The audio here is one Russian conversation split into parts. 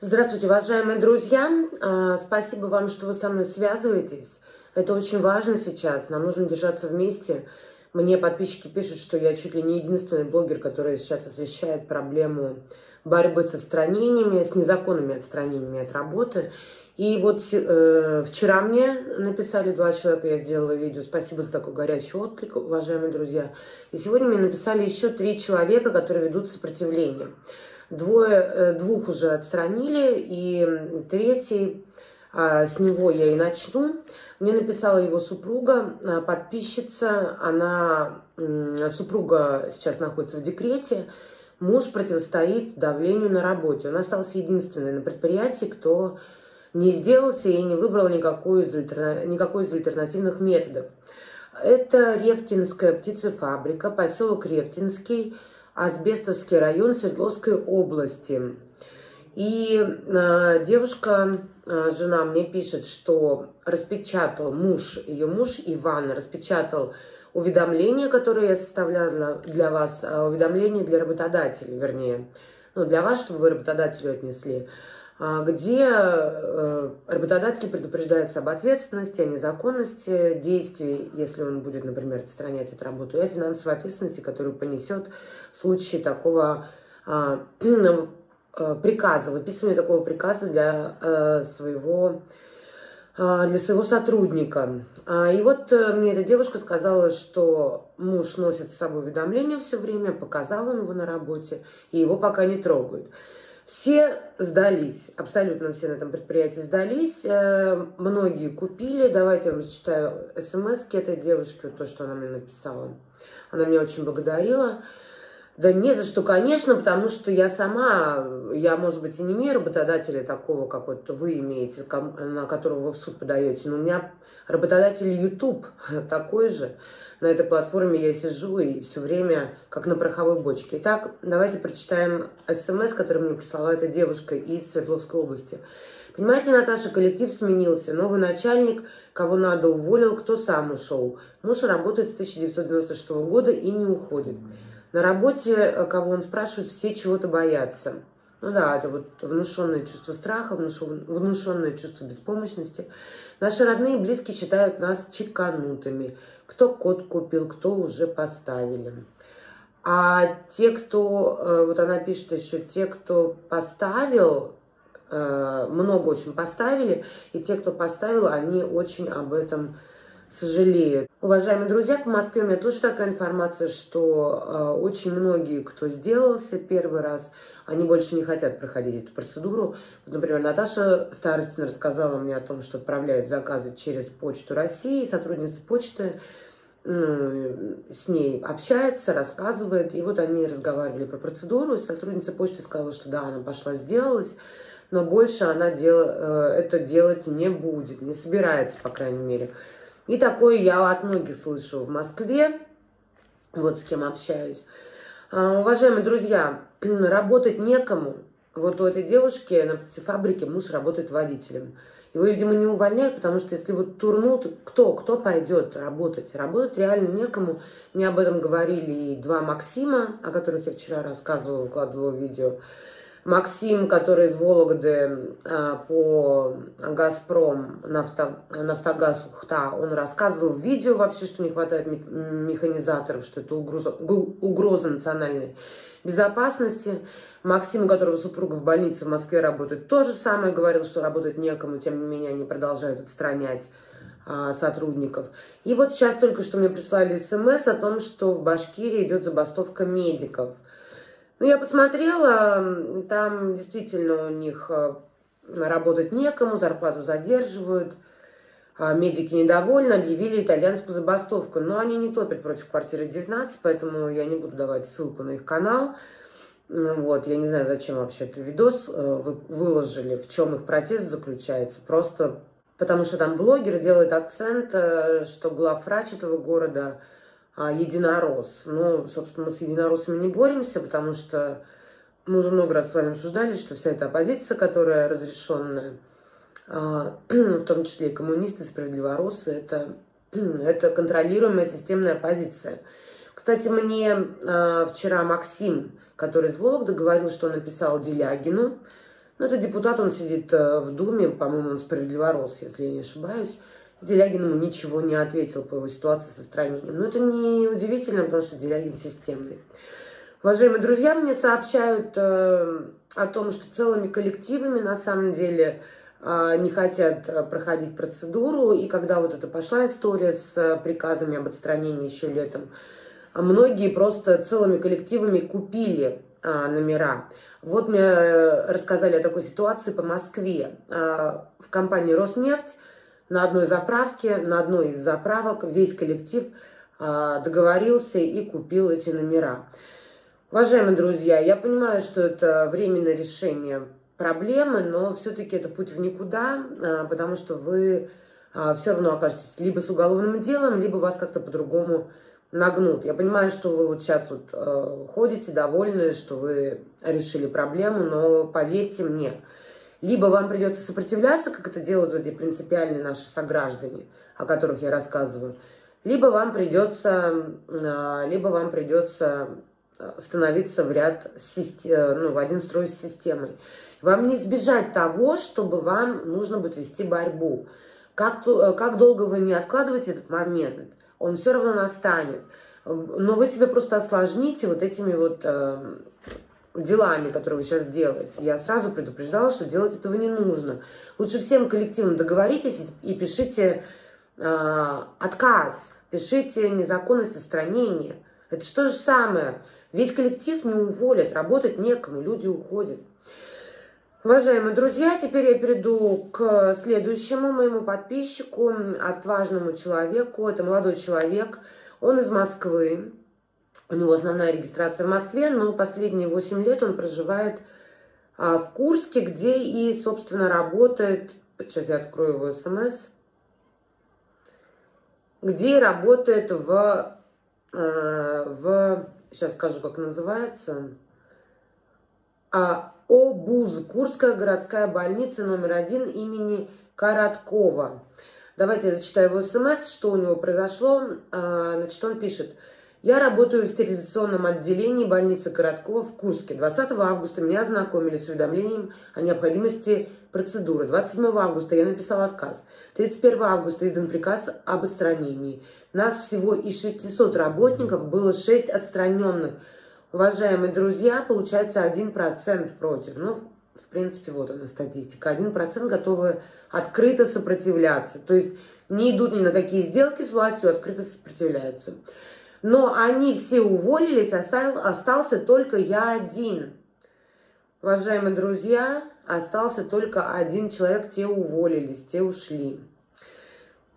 Здравствуйте, уважаемые друзья. А, спасибо вам, что вы со мной связываетесь. Это очень важно сейчас. Нам нужно держаться вместе. Мне подписчики пишут, что я чуть ли не единственный блогер, который сейчас освещает проблему борьбы с отстранениями, с незаконными отстранениями от работы. И вот э, вчера мне написали два человека, я сделала видео. Спасибо за такой горячий отклик, уважаемые друзья. И сегодня мне написали еще три человека, которые ведут сопротивление. Двое, э, двух уже отстранили, и третий, а, с него я и начну. Мне написала его супруга, а, подписчица, она, супруга сейчас находится в декрете, муж противостоит давлению на работе. Он остался единственный на предприятии, кто не сделался и не выбрал никакой из, альтерна... никакой из альтернативных методов. Это Рефтинская птицефабрика, поселок Рефтинский, Асбестовский район Свердловской области. И э, девушка, э, жена мне пишет, что распечатал муж, ее муж Иван распечатал уведомление, которое я составляла для вас, э, уведомление для работодателей, вернее, ну, для вас, чтобы вы работодателю отнесли, где э, работодатель предупреждается об ответственности, о незаконности действий, если он будет, например, отстранять от работы, и о финансовой ответственности, которую понесет случае такого а, Э, приказа, выписывания такого приказа для э, своего э, для своего сотрудника. А, и вот мне эта девушка сказала, что муж носит с собой уведомления все время, показал он его на работе, и его пока не трогают. Все сдались, абсолютно все на этом предприятии сдались, многие купили. Давайте я вам зачитаю смс этой девушки, то, что она мне написала. Она меня очень благодарила. Да не за что, конечно, потому что я сама, я, может быть, и не имею работодателя такого, как вот вы имеете, на которого вы в суд подаете, но у меня работодатель YouTube такой же. На этой платформе я сижу и все время как на пороховой бочке. Итак, давайте прочитаем смс, который мне прислала эта девушка из Свердловской области. Понимаете, Наташа, коллектив сменился. Новый начальник, кого надо, уволил, кто сам ушел. Муж работает с 1996 года и не уходит. На работе, э, кого он спрашивает, все чего-то боятся. Ну да, это вот внушенное чувство страха, внушенное чувство беспомощности. Наши родные и близкие считают нас чеканутыми. Кто код купил, кто уже поставили. А те, кто, э, вот она пишет еще, те, кто поставил, э, много очень поставили, и те, кто поставил, они очень об этом сожалеют. Уважаемые друзья, по Москве у меня тоже такая информация, что э, очень многие, кто сделался первый раз, они больше не хотят проходить эту процедуру. Вот, например, Наташа Старостина рассказала мне о том, что отправляет заказы через Почту России, сотрудница почты ну, с ней общается, рассказывает. И вот они разговаривали про процедуру, и сотрудница почты сказала, что да, она пошла, сделалась, но больше она дел, э, это делать не будет, не собирается, по крайней мере. И такое я от многих слышу в Москве, вот с кем общаюсь. А, уважаемые друзья, работать некому. Вот у этой девушки на птицефабрике муж работает водителем. Его, видимо, не увольняют, потому что если вот турнут, кто, кто пойдет работать? Работать реально некому. Мне об этом говорили и два Максима, о которых я вчера рассказывала, выкладывала видео. Максим, который из Вологды а, по Газпром, Нафто, Нафтогаз Ухта, он рассказывал в видео вообще, что не хватает механизаторов, что это угроза, угроза национальной безопасности. Максим, у которого супруга в больнице в Москве работает, то же самое говорил, что работать некому, тем не менее они продолжают отстранять а, сотрудников. И вот сейчас только что мне прислали смс о том, что в Башкирии идет забастовка медиков – ну, я посмотрела, там действительно у них э, работать некому, зарплату задерживают. А медики недовольны, объявили итальянскую забастовку. Но они не топят против квартиры 19, поэтому я не буду давать ссылку на их канал. Вот, я не знаю, зачем вообще этот видос э, вы выложили, в чем их протест заключается. Просто потому что там блогер делает акцент, э, что главврач этого города – единорос. Ну, собственно, мы с единороссами не боремся, потому что мы уже много раз с вами обсуждали, что вся эта оппозиция, которая разрешенная, а, в том числе и коммунисты, справедливоросы, это, это контролируемая системная оппозиция. Кстати, мне а, вчера Максим, который из Вологды, говорил, что он написал Делягину, Ну, это депутат, он сидит э, в Думе, по-моему, он справедливорос, если я не ошибаюсь. Делягин ему ничего не ответил по его ситуации со странением. Но это не удивительно, потому что Делягин системный. Уважаемые друзья, мне сообщают э, о том, что целыми коллективами на самом деле э, не хотят э, проходить процедуру. И когда вот это пошла история с э, приказами об отстранении еще летом, многие просто целыми коллективами купили э, номера. Вот мне э, рассказали о такой ситуации по Москве. Э, в компании «Роснефть» на одной заправке, на одной из заправок весь коллектив э, договорился и купил эти номера. Уважаемые друзья, я понимаю, что это временное решение проблемы, но все-таки это путь в никуда, а, потому что вы а, все равно окажетесь либо с уголовным делом, либо вас как-то по-другому нагнут. Я понимаю, что вы вот сейчас вот а, ходите довольны, что вы решили проблему, но поверьте мне, либо вам придется сопротивляться, как это делают эти принципиальные наши сограждане, о которых я рассказываю, либо вам придется, либо вам придется становиться в ряд, э, ну, в один строй с системой. Вам не избежать того, чтобы вам нужно будет вести борьбу. Как, э, как долго вы не откладываете этот момент, он все равно настанет. Но вы себе просто осложните вот этими вот э, делами, которые вы сейчас делаете. Я сразу предупреждала, что делать этого не нужно. Лучше всем коллективом договоритесь и пишите э, отказ, пишите незаконность отстранения. Это что же самое? Ведь коллектив не уволят, работать некому, люди уходят. Уважаемые друзья, теперь я перейду к следующему моему подписчику, отважному человеку. Это молодой человек, он из Москвы. У него основная регистрация в Москве, но последние 8 лет он проживает а, в Курске, где и, собственно, работает... Сейчас я открою его смс. Где работает в, э, в сейчас скажу, как называется. А, ОБУЗ, Курская городская больница номер один имени Короткова. Давайте я зачитаю его смс, что у него произошло. А, значит, он пишет. Я работаю в стерилизационном отделении больницы Короткова в Курске. 20 августа меня ознакомили с уведомлением о необходимости процедуры. 27 августа я написал отказ. 31 августа издан приказ об отстранении. Нас всего из 600 работников было 6 отстраненных. Уважаемые друзья, получается 1% против. Ну, в принципе, вот она статистика. 1% готовы открыто сопротивляться. То есть не идут ни на какие сделки с властью, открыто сопротивляются. Но они все уволились, остал, остался только я один. Уважаемые друзья, остался только один человек, те уволились, те ушли.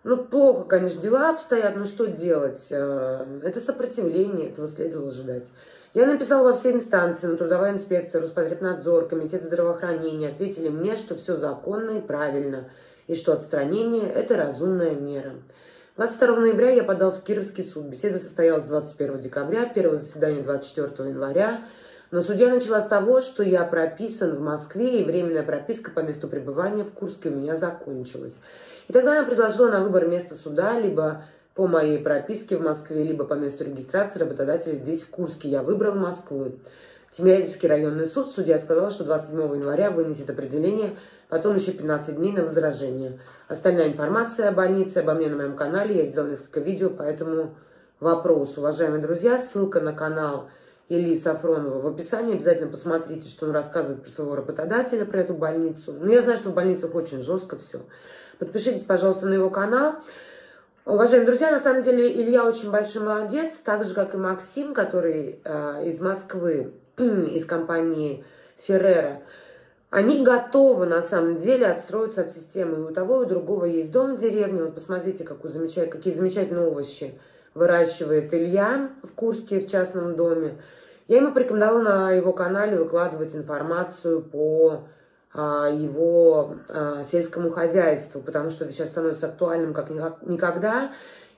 Ну, плохо, конечно, дела обстоят, но что делать? Э, это сопротивление, этого следовало ожидать. Я написала во все инстанции, на трудовая инспекция, Роспотребнадзор, Комитет здравоохранения. Ответили мне, что все законно и правильно, и что отстранение – это разумная мера. 22 ноября я подал в Кировский суд. Беседа состоялась 21 декабря, первое заседание 24 января. Но судья начала с того, что я прописан в Москве, и временная прописка по месту пребывания в Курске у меня закончилась. И тогда она предложила на выбор места суда либо по моей прописке в Москве, либо по месту регистрации работодателя здесь, в Курске. Я выбрал Москву. Тимирязевский районный суд, судья сказал, что 27 января вынесет определение, потом еще 15 дней на возражение. Остальная информация о больнице, обо мне на моем канале. Я сделал несколько видео по этому вопросу. Уважаемые друзья, ссылка на канал Ильи Сафронова в описании. Обязательно посмотрите, что он рассказывает про своего работодателя, про эту больницу. Но ну, я знаю, что в больницах очень жестко все. Подпишитесь, пожалуйста, на его канал. Уважаемые друзья, на самом деле Илья очень большой молодец, так же, как и Максим, который э, из Москвы, из компании Феррера. Они готовы, на самом деле, отстроиться от системы. И у того, и у другого есть дом в деревне. Вот посмотрите, какую замечать, какие замечательные овощи выращивает Илья в Курске в частном доме. Я ему порекомендовала на его канале выкладывать информацию по а, его а, сельскому хозяйству, потому что это сейчас становится актуальным как никогда.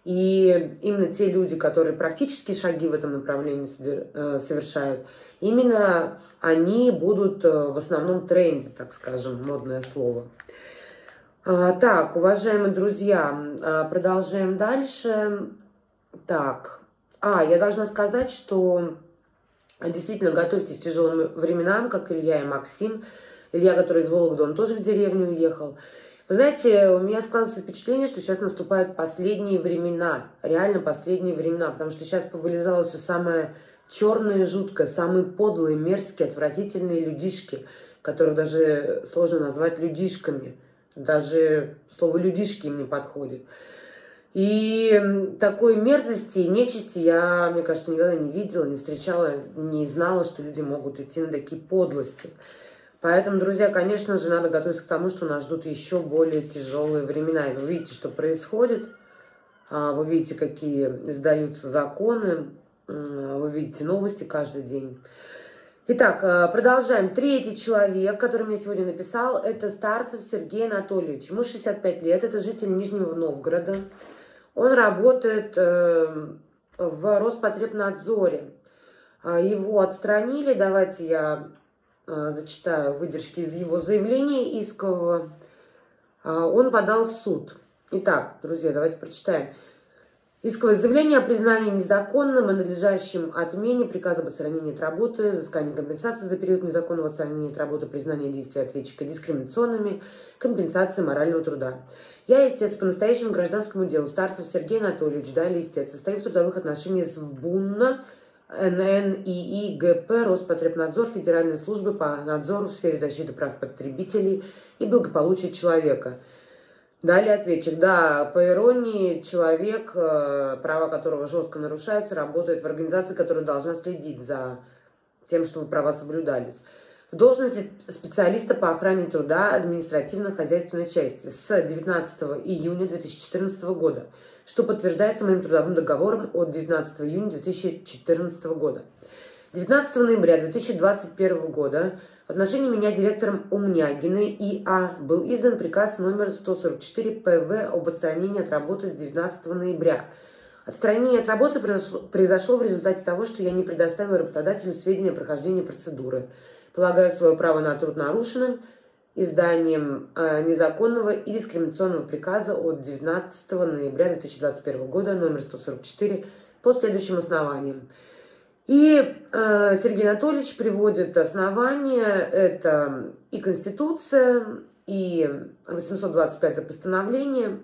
И именно те люди, которые практически шаги в этом направлении э, совершают, именно они будут э, в основном тренде, так скажем, модное слово. А, так, уважаемые друзья, продолжаем дальше. Так, а, я должна сказать, что действительно готовьтесь к тяжелым временам, как Илья и Максим. Илья, который из Вологды, он тоже в деревню уехал. Вы знаете, у меня складывается впечатление, что сейчас наступают последние времена, реально последние времена, потому что сейчас повылезало все самое черное и жуткое, самые подлые, мерзкие, отвратительные людишки, которых даже сложно назвать людишками. Даже слово людишки им не подходит. И такой мерзости и нечисти я, мне кажется, никогда не видела, не встречала, не знала, что люди могут идти на такие подлости. Поэтому, друзья, конечно же, надо готовиться к тому, что нас ждут еще более тяжелые времена. И вы видите, что происходит. А, вы видите, какие издаются законы. Вы видите новости каждый день. Итак, а, продолжаем. Третий человек, который мне сегодня написал, это Старцев Сергей Анатольевич. Ему 65 лет, это житель Нижнего Новгорода. Он работает э, в Роспотребнадзоре. Его отстранили. Давайте я Э, зачитаю выдержки из его заявления искового. Э, он подал в суд. Итак, друзья, давайте прочитаем. Исковое заявление о признании незаконным и надлежащим отмене приказа об отстранении от работы, взыскании компенсации за период незаконного отстранения от работы, признания действий ответчика дискриминационными, компенсации морального труда. Я истец по настоящему гражданскому делу Старцев Сергей Анатольевич, далее истец, состою в трудовых отношениях с ВБУННа ННИИГП, Роспотребнадзор, Федеральной службы по надзору в сфере защиты прав потребителей и благополучия человека. Далее ответчик. Да, по иронии, человек, э, права которого жестко нарушаются, работает в организации, которая должна следить за тем, чтобы права соблюдались. В должности специалиста по охране труда административно-хозяйственной части с 19 июня 2014 года – что подтверждается моим трудовым договором от 19 июня 2014 года. 19 ноября 2021 года в отношении меня директором Умнягиной ИА был издан приказ номер 144 ПВ об отстранении от работы с 19 ноября. Отстранение от работы произошло, произошло в результате того, что я не предоставил работодателю сведения о прохождении процедуры. Полагаю свое право на труд нарушенным – изданием э, незаконного и дискриминационного приказа от 19 ноября 2021 года номер 144 по следующим основаниям. И э, Сергей Анатольевич приводит основания, это и Конституция, и 825 постановление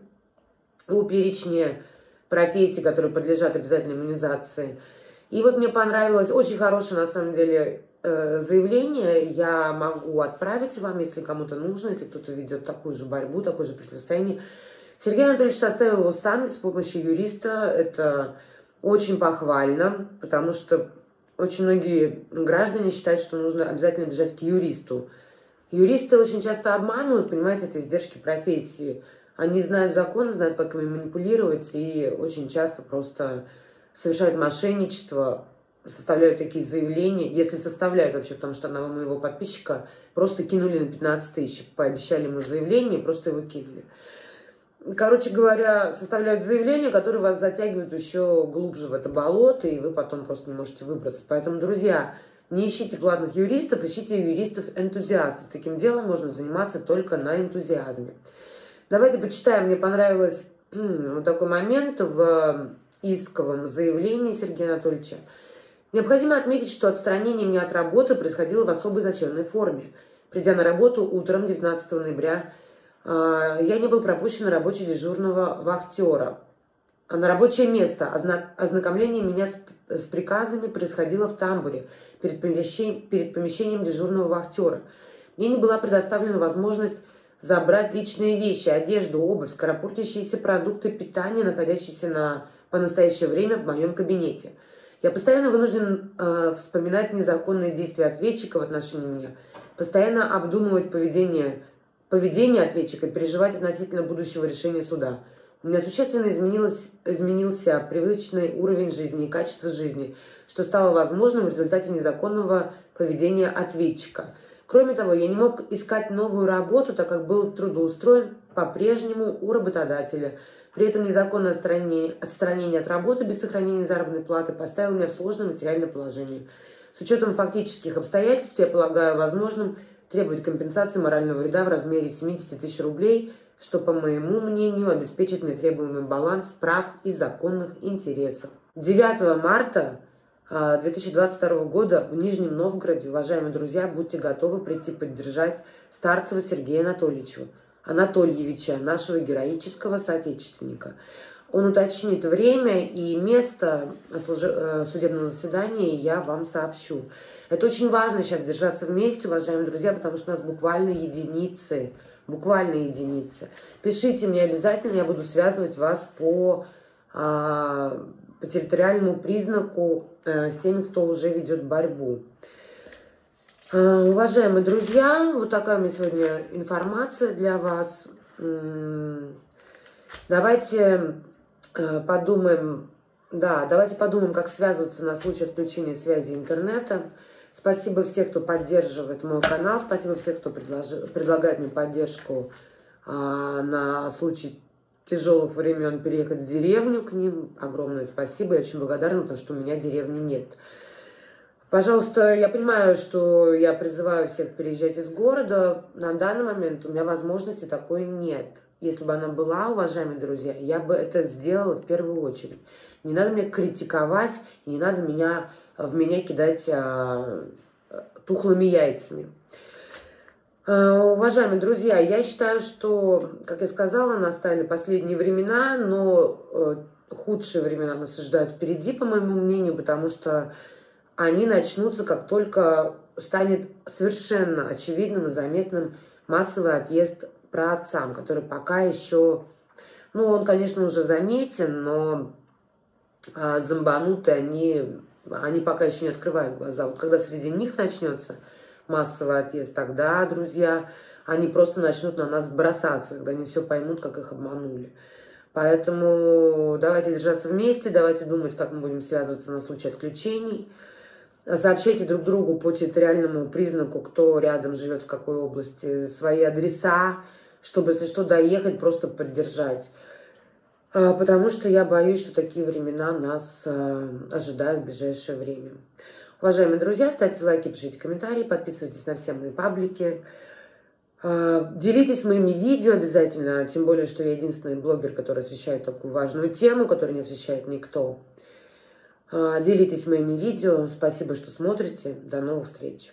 о перечне профессий, которые подлежат обязательной иммунизации. И вот мне понравилось, очень хорошее на самом деле Э, заявление я могу отправить вам, если кому-то нужно, если кто-то ведет такую же борьбу, такое же противостояние. Сергей Анатольевич составил его сам с помощью юриста. Это очень похвально, потому что очень многие граждане считают, что нужно обязательно бежать к юристу. Юристы очень часто обманывают, понимаете, это издержки профессии. Они знают законы, знают, как ими манипулировать, и очень часто просто совершают мошенничество, составляют такие заявления, если составляют вообще, потому что одного моего подписчика просто кинули на 15 тысяч, пообещали ему заявление, просто его кинули. Короче говоря, составляют заявления, которые вас затягивают еще глубже в это болото, и вы потом просто не можете выбраться. Поэтому, друзья, не ищите платных юристов, ищите юристов-энтузиастов. Таким делом можно заниматься только на энтузиазме. Давайте почитаем. Мне понравилось вот такой момент в исковом заявлении Сергея Анатольевича. Необходимо отметить, что отстранение меня от работы происходило в особой изощренной форме. Придя на работу утром 19 ноября, я не был пропущен на рабочий дежурного вахтера. На рабочее место ознакомление меня с, приказами происходило в тамбуре перед помещением, перед помещением дежурного вахтера. Мне не была предоставлена возможность забрать личные вещи, одежду, обувь, скоропортящиеся продукты питания, находящиеся на, по настоящее время в моем кабинете – я постоянно вынужден э, вспоминать незаконные действия ответчика в отношении меня, постоянно обдумывать поведение, поведение ответчика и переживать относительно будущего решения суда. У меня существенно изменилось, изменился привычный уровень жизни и качество жизни, что стало возможным в результате незаконного поведения ответчика. Кроме того, я не мог искать новую работу, так как был трудоустроен по-прежнему у работодателя – при этом незаконное отстранение, отстранение от работы без сохранения заработной платы поставило меня в сложное материальное положение. С учетом фактических обстоятельств, я полагаю возможным требовать компенсации морального вреда в размере 70 тысяч рублей, что, по моему мнению, обеспечит мне требуемый баланс прав и законных интересов. 9 марта 2022 а, года в Нижнем Новгороде, уважаемые друзья, будьте готовы прийти поддержать Старцева Сергея Анатольевича, Анатольевича, нашего героического соотечественника. Он уточнит время и место э, судебного заседания, я вам сообщу. Это очень важно сейчас держаться вместе, уважаемые друзья, потому что у нас буквально единицы, буквально единицы. Пишите мне обязательно, я буду связывать вас по а, по территориальному признаку э, с теми, кто уже ведет борьбу. Э, уважаемые друзья, вот такая у меня сегодня информация для вас. Давайте подумаем, да, давайте подумаем, как связываться на случай отключения связи интернета. Спасибо всем, кто поддерживает мой канал, спасибо всем, кто предлагает мне поддержку а, на случай тяжелых времен переехать в деревню к ним. Огромное спасибо, я очень благодарна, потому что у меня деревни нет. Пожалуйста, я понимаю, что я призываю всех переезжать из города. На данный момент у меня возможности такой нет. Если бы она была, уважаемые друзья, я бы это сделала в первую очередь. Не надо меня критиковать, не надо меня, в меня кидать а, тухлыми яйцами. Э, уважаемые друзья, я считаю, что, как я сказала, настали последние времена, но э, худшие времена нас ожидают впереди, по моему мнению, потому что они начнутся, как только станет совершенно очевидным и заметным массовый отъезд про отцам, который пока еще, ну, он, конечно, уже заметен, но а, зомбанутые, они, они пока еще не открывают глаза. Вот когда среди них начнется массовый отъезд, тогда, друзья, они просто начнут на нас бросаться, когда они все поймут, как их обманули. Поэтому давайте держаться вместе, давайте думать, как мы будем связываться на случай отключений. Сообщайте друг другу по территориальному признаку, кто рядом живет, в какой области, свои адреса, чтобы, если что, доехать, просто поддержать. А, потому что я боюсь, что такие времена нас а, ожидают в ближайшее время. Уважаемые друзья, ставьте лайки, пишите комментарии, подписывайтесь на все мои паблики. А, делитесь моими видео обязательно, тем более, что я единственный блогер, который освещает такую важную тему, которую не освещает никто. Делитесь моими видео. Спасибо, что смотрите. До новых встреч.